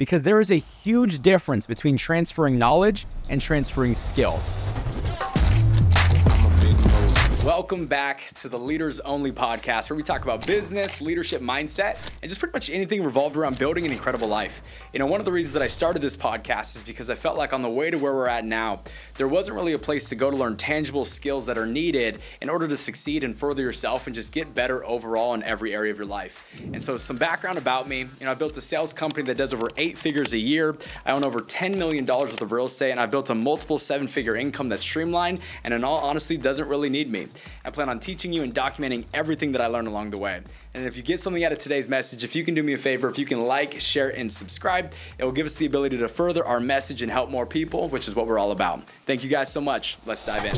because there is a huge difference between transferring knowledge and transferring skill. Welcome back to the Leaders Only podcast, where we talk about business, leadership mindset, and just pretty much anything revolved around building an incredible life. You know, one of the reasons that I started this podcast is because I felt like on the way to where we're at now, there wasn't really a place to go to learn tangible skills that are needed in order to succeed and further yourself and just get better overall in every area of your life. And so, some background about me you know, I built a sales company that does over eight figures a year. I own over $10 million worth of real estate, and I've built a multiple seven figure income that's streamlined and, in all honesty, doesn't really need me. I plan on teaching you and documenting everything that I learned along the way. And if you get something out of today's message, if you can do me a favor, if you can like, share, and subscribe, it will give us the ability to further our message and help more people, which is what we're all about. Thank you guys so much. Let's dive in.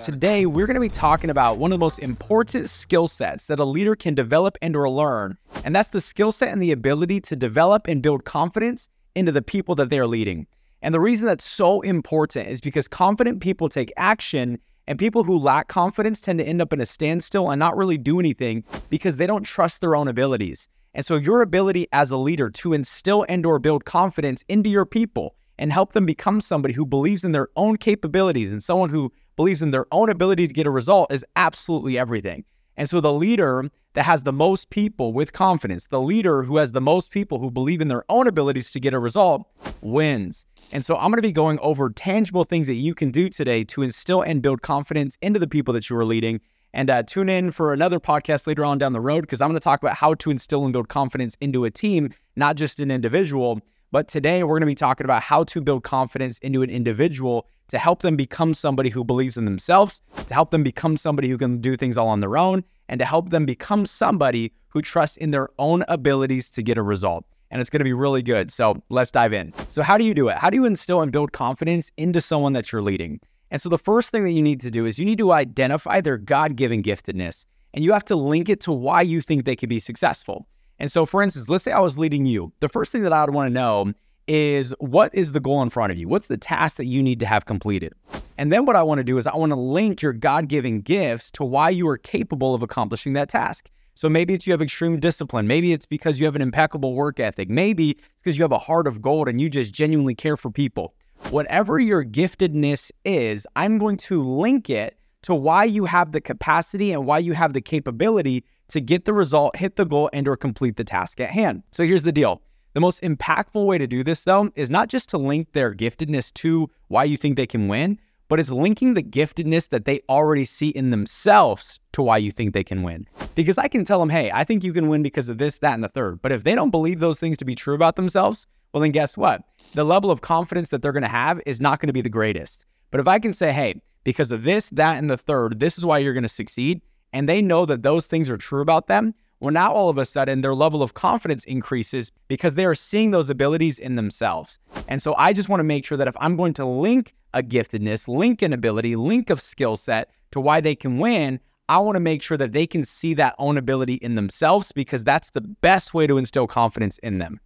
Today, we're going to be talking about one of the most important skill sets that a leader can develop and or learn, and that's the skill set and the ability to develop and build confidence into the people that they are leading. And the reason that's so important is because confident people take action, and people who lack confidence tend to end up in a standstill and not really do anything because they don't trust their own abilities. And so your ability as a leader to instill and or build confidence into your people and help them become somebody who believes in their own capabilities and someone who believes in their own ability to get a result is absolutely everything. And so the leader that has the most people with confidence, the leader who has the most people who believe in their own abilities to get a result, wins. And so I'm going to be going over tangible things that you can do today to instill and build confidence into the people that you are leading. And uh, tune in for another podcast later on down the road because I'm going to talk about how to instill and build confidence into a team, not just an individual. But today we're going to be talking about how to build confidence into an individual to help them become somebody who believes in themselves, to help them become somebody who can do things all on their own, and to help them become somebody who trusts in their own abilities to get a result. And it's going to be really good. So let's dive in. So, how do you do it? How do you instill and build confidence into someone that you're leading? And so, the first thing that you need to do is you need to identify their God given giftedness and you have to link it to why you think they could be successful. And so, for instance, let's say I was leading you. The first thing that I would want to know is what is the goal in front of you? What's the task that you need to have completed? And then what I want to do is I want to link your God given gifts to why you are capable of accomplishing that task. So maybe it's you have extreme discipline. Maybe it's because you have an impeccable work ethic. Maybe it's because you have a heart of gold and you just genuinely care for people. Whatever your giftedness is, I'm going to link it to why you have the capacity and why you have the capability to get the result, hit the goal, and or complete the task at hand. So here's the deal. The most impactful way to do this, though, is not just to link their giftedness to why you think they can win, but it's linking the giftedness that they already see in themselves to why you think they can win. Because I can tell them, hey, I think you can win because of this, that, and the third. But if they don't believe those things to be true about themselves, well, then guess what? The level of confidence that they're going to have is not going to be the greatest. But if I can say, hey, because of this, that, and the third, this is why you're going to succeed, and they know that those things are true about them, well, now all of a sudden their level of confidence increases because they are seeing those abilities in themselves. And so I just want to make sure that if I'm going to link a giftedness, link an ability, link a skill set to why they can win, I want to make sure that they can see that own ability in themselves because that's the best way to instill confidence in them.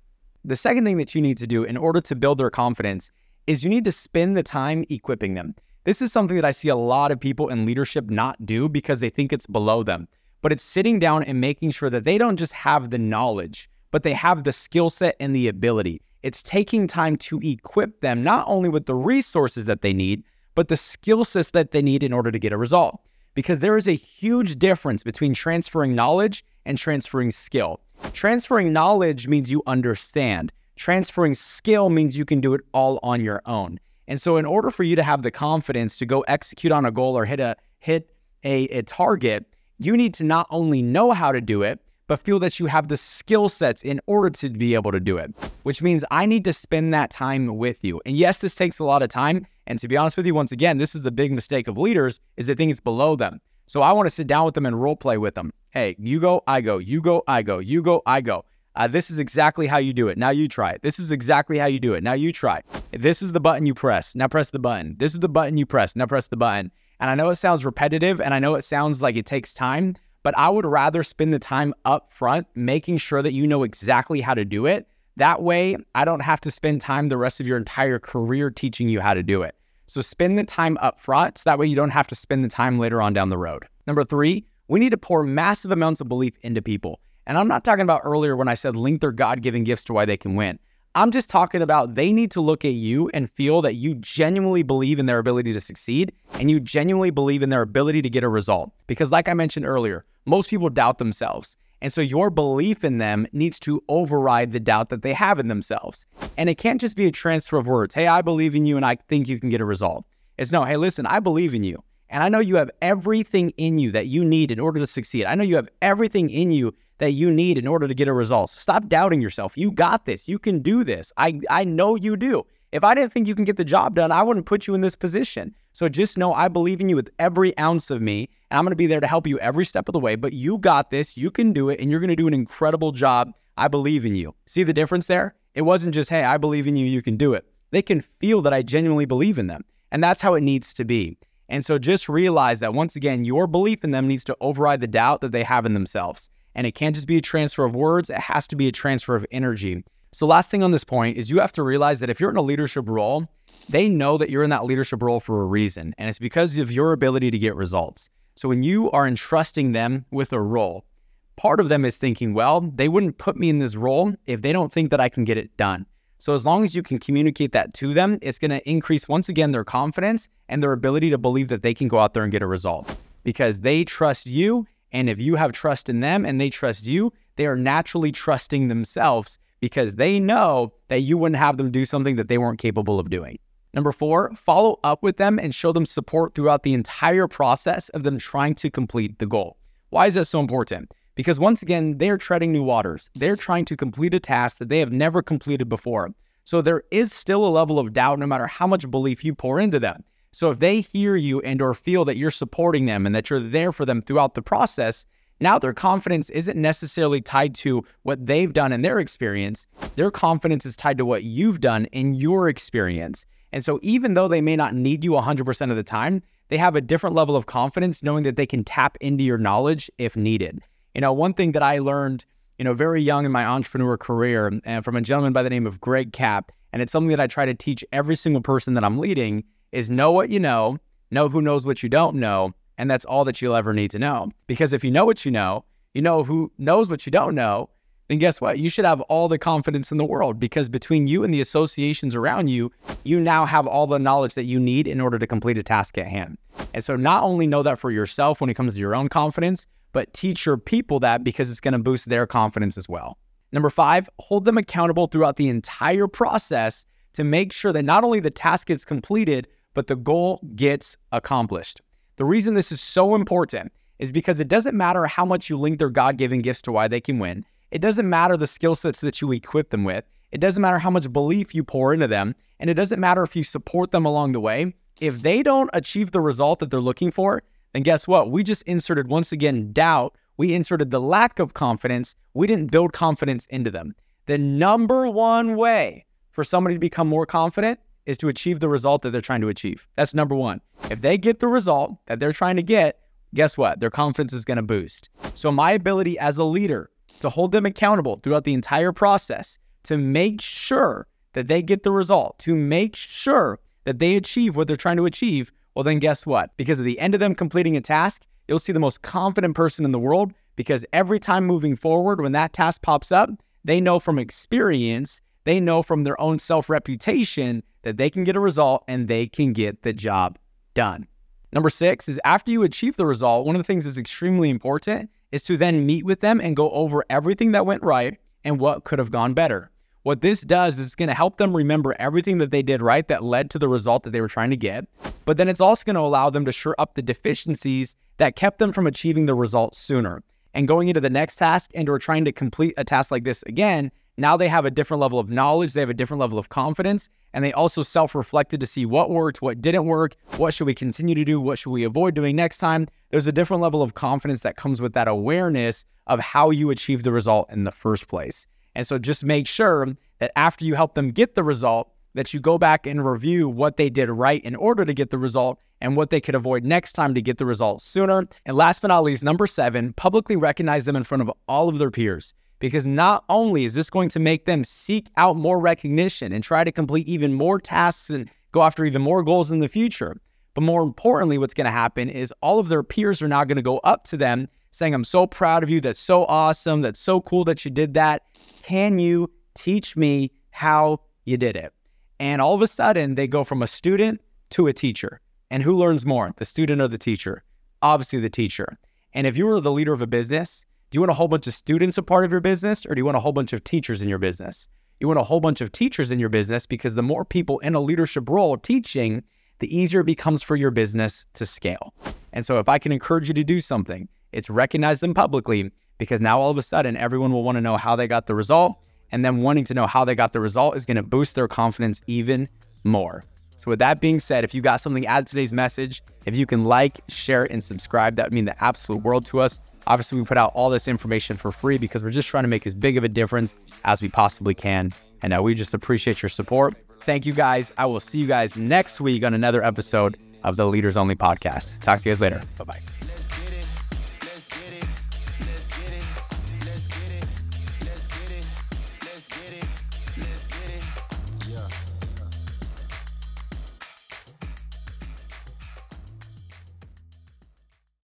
The second thing that you need to do in order to build their confidence is you need to spend the time equipping them. This is something that I see a lot of people in leadership not do because they think it's below them but it's sitting down and making sure that they don't just have the knowledge, but they have the skill set and the ability. It's taking time to equip them not only with the resources that they need, but the skill sets that they need in order to get a result. Because there is a huge difference between transferring knowledge and transferring skill. Transferring knowledge means you understand. Transferring skill means you can do it all on your own. And so in order for you to have the confidence to go execute on a goal or hit a hit a, a target, you need to not only know how to do it, but feel that you have the skill sets in order to be able to do it, which means I need to spend that time with you. And yes, this takes a lot of time. And to be honest with you, once again, this is the big mistake of leaders is they think it's below them. So I want to sit down with them and role play with them. Hey, you go, I go, you go, I go, you go, I go. Uh, this is exactly how you do it. Now you try it. This is exactly how you do it. Now you try. This is the button you press. Now press the button. This is the button you press. Now press the button. And I know it sounds repetitive and I know it sounds like it takes time, but I would rather spend the time up front making sure that you know exactly how to do it. That way, I don't have to spend time the rest of your entire career teaching you how to do it. So spend the time up front so that way you don't have to spend the time later on down the road. Number three, we need to pour massive amounts of belief into people. And I'm not talking about earlier when I said link their God given gifts to why they can win. I'm just talking about they need to look at you and feel that you genuinely believe in their ability to succeed and you genuinely believe in their ability to get a result. Because, like I mentioned earlier, most people doubt themselves. And so your belief in them needs to override the doubt that they have in themselves. And it can't just be a transfer of words. Hey, I believe in you and I think you can get a result. It's no, hey, listen, I believe in you. And I know you have everything in you that you need in order to succeed. I know you have everything in you that you need in order to get a result. Stop doubting yourself. You got this. You can do this. I, I know you do. If I didn't think you can get the job done, I wouldn't put you in this position. So just know I believe in you with every ounce of me, and I'm going to be there to help you every step of the way. But you got this. You can do it, and you're going to do an incredible job. I believe in you. See the difference there? It wasn't just, hey, I believe in you. You can do it. They can feel that I genuinely believe in them. And that's how it needs to be. And so just realize that once again, your belief in them needs to override the doubt that they have in themselves. And it can't just be a transfer of words, it has to be a transfer of energy. So, last thing on this point is you have to realize that if you're in a leadership role, they know that you're in that leadership role for a reason, and it's because of your ability to get results. So, when you are entrusting them with a role, part of them is thinking, well, they wouldn't put me in this role if they don't think that I can get it done. So, as long as you can communicate that to them, it's going to increase once again their confidence and their ability to believe that they can go out there and get a result because they trust you and if you have trust in them and they trust you, they are naturally trusting themselves because they know that you wouldn't have them do something that they weren't capable of doing. Number four, follow up with them and show them support throughout the entire process of them trying to complete the goal. Why is that so important? Because once again, they're treading new waters. They're trying to complete a task that they have never completed before. So there is still a level of doubt no matter how much belief you pour into them. So if they hear you and or feel that you're supporting them and that you're there for them throughout the process, now their confidence isn't necessarily tied to what they've done in their experience. Their confidence is tied to what you've done in your experience. And so even though they may not need you 100% of the time, they have a different level of confidence knowing that they can tap into your knowledge if needed. You know, one thing that I learned, you know, very young in my entrepreneur career and uh, from a gentleman by the name of Greg Cap, and it's something that I try to teach every single person that I'm leading is know what you know, know who knows what you don't know, and that's all that you'll ever need to know. Because if you know what you know, you know who knows what you don't know, then guess what? You should have all the confidence in the world because between you and the associations around you, you now have all the knowledge that you need in order to complete a task at hand. And so not only know that for yourself when it comes to your own confidence, but teach your people that because it's going to boost their confidence as well. Number five, hold them accountable throughout the entire process to make sure that not only the task gets completed, but the goal gets accomplished. The reason this is so important is because it doesn't matter how much you link their God given gifts to why they can win. It doesn't matter the skill sets that you equip them with. It doesn't matter how much belief you pour into them. And it doesn't matter if you support them along the way. If they don't achieve the result that they're looking for, then guess what? We just inserted once again doubt. We inserted the lack of confidence. We didn't build confidence into them. The number one way for somebody to become more confident is to achieve the result that they're trying to achieve. That's number one. If they get the result that they're trying to get, guess what? Their confidence is going to boost. So, my ability as a leader to hold them accountable throughout the entire process, to make sure that they get the result, to make sure that they achieve what they're trying to achieve, well, then guess what? Because at the end of them completing a task, you'll see the most confident person in the world because every time moving forward, when that task pops up, they know from experience they know from their own self reputation that they can get a result and they can get the job done. Number six is after you achieve the result, one of the things that's extremely important is to then meet with them and go over everything that went right and what could have gone better. What this does is it's going to help them remember everything that they did right that led to the result that they were trying to get. But then it's also going to allow them to shore up the deficiencies that kept them from achieving the result sooner. And going into the next task and or trying to complete a task like this again, now they have a different level of knowledge, they have a different level of confidence, and they also self-reflected to see what worked, what didn't work, what should we continue to do, what should we avoid doing next time. There's a different level of confidence that comes with that awareness of how you achieve the result in the first place. And so just make sure that after you help them get the result, that you go back and review what they did right in order to get the result and what they could avoid next time to get the result sooner. And last but not least, number seven, publicly recognize them in front of all of their peers because not only is this going to make them seek out more recognition and try to complete even more tasks and go after even more goals in the future, but more importantly, what's going to happen is all of their peers are now going to go up to them saying, I'm so proud of you. That's so awesome. That's so cool that you did that. Can you teach me how you did it? And all of a sudden, they go from a student to a teacher. And who learns more, the student or the teacher? Obviously, the teacher. And if you were the leader of a business, do you want a whole bunch of students a part of your business or do you want a whole bunch of teachers in your business? You want a whole bunch of teachers in your business because the more people in a leadership role teaching, the easier it becomes for your business to scale. And so, if I can encourage you to do something, it's recognize them publicly because now all of a sudden everyone will want to know how they got the result. And then wanting to know how they got the result is going to boost their confidence even more. So, with that being said, if you got something out of today's message, if you can like, share, and subscribe, that would mean the absolute world to us. Obviously, we put out all this information for free because we're just trying to make as big of a difference as we possibly can. And uh, we just appreciate your support. Thank you guys. I will see you guys next week on another episode of the Leaders Only podcast. Talk to you guys later. Bye bye.